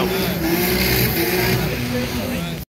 campeão.